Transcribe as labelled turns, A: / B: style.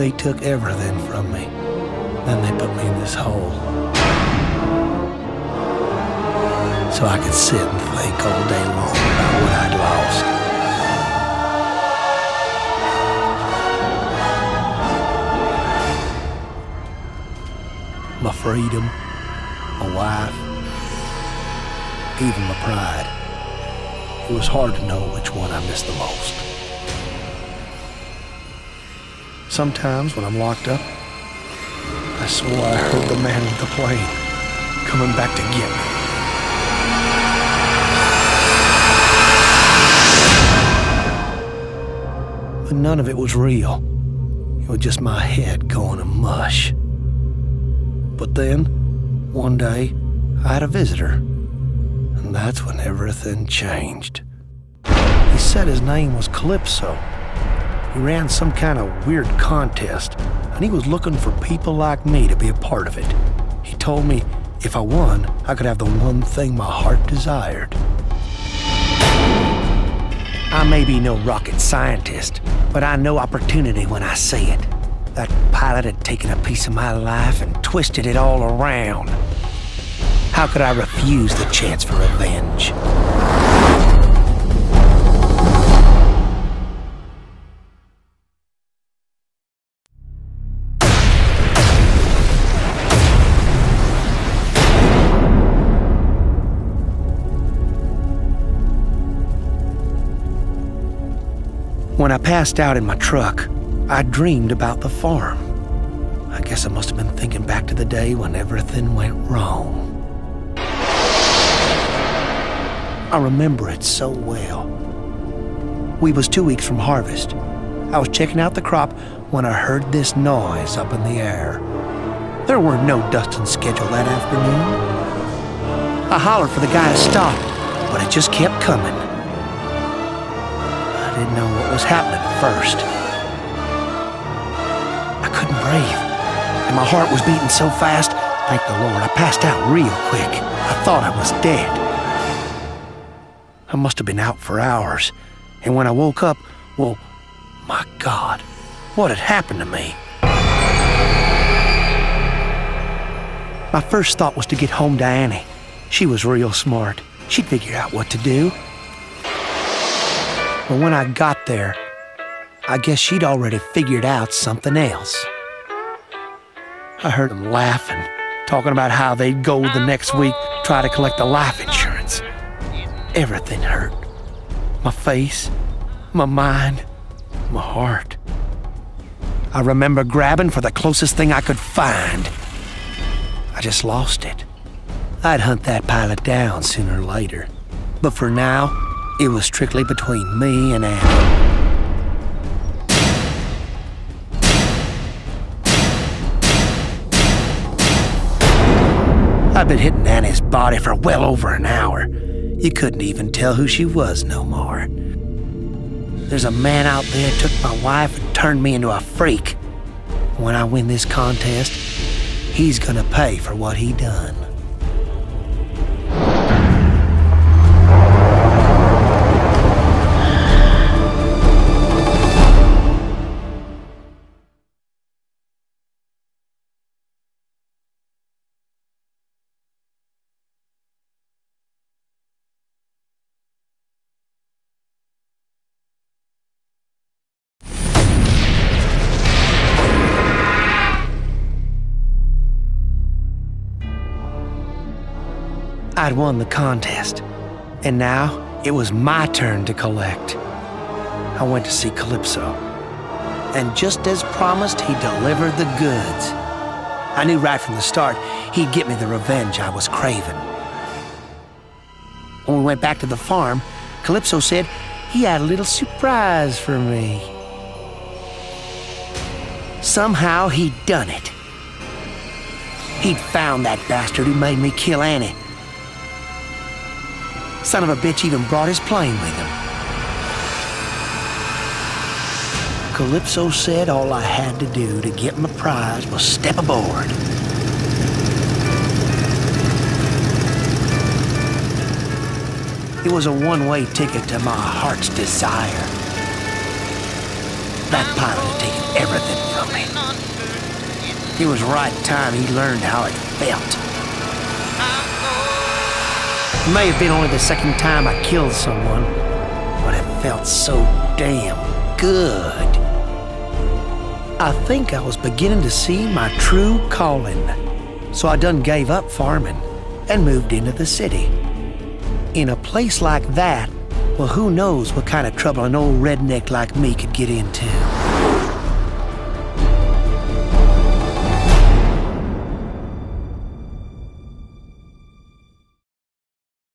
A: They took everything from me. Then they put me in this hole. So I could sit and think all day long about what I'd lost. My freedom, my wife, even my pride. It was hard to know which one I missed the most. Sometimes when I'm locked up, I swore I heard the man with the plane coming back to get me. But none of it was real. It was just my head going to mush. But then, one day, I had a visitor. And that's when everything changed. He said his name was Calypso. He ran some kind of weird contest, and he was looking for people like me to be a part of it. He told me if I won, I could have the one thing my heart desired. I may be no rocket scientist, but I know opportunity when I see it. That pilot had taken a piece of my life and twisted it all around. How could I refuse the chance for revenge? When I passed out in my truck, I dreamed about the farm. I guess I must have been thinking back to the day when everything went wrong. I remember it so well. We was two weeks from harvest. I was checking out the crop when I heard this noise up in the air. There were no dusting scheduled that afternoon. I hollered for the guy to stop, but it just kept coming. I didn't know what was happening first. I couldn't breathe, and my heart was beating so fast, thank the Lord, I passed out real quick. I thought I was dead. I must have been out for hours, and when I woke up, well, my God, what had happened to me? My first thought was to get home to Annie. She was real smart. She'd figure out what to do. But when I got there, I guess she'd already figured out something else. I heard them laughing, talking about how they'd go the next week try to collect the life insurance. Everything hurt. My face, my mind, my heart. I remember grabbing for the closest thing I could find. I just lost it. I'd hunt that pilot down sooner or later. But for now, it was strictly between me and Annie. I've been hitting Annie's body for well over an hour. You couldn't even tell who she was no more. There's a man out there took my wife and turned me into a freak. When I win this contest, he's gonna pay for what he done. I'd won the contest, and now it was my turn to collect. I went to see Calypso, and just as promised, he delivered the goods. I knew right from the start he'd get me the revenge I was craving. When we went back to the farm, Calypso said he had a little surprise for me. Somehow he'd done it. He'd found that bastard who made me kill Annie. Son of a bitch even brought his plane with him. Calypso said all I had to do to get my prize was step aboard. It was a one-way ticket to my heart's desire. That pilot had taken everything from me. It was right time he learned how it felt. It may have been only the second time I killed someone, but it felt so damn good. I think I was beginning to see my true calling. So I done gave up farming and moved into the city. In a place like that, well, who knows what kind of trouble an old redneck like me could get into.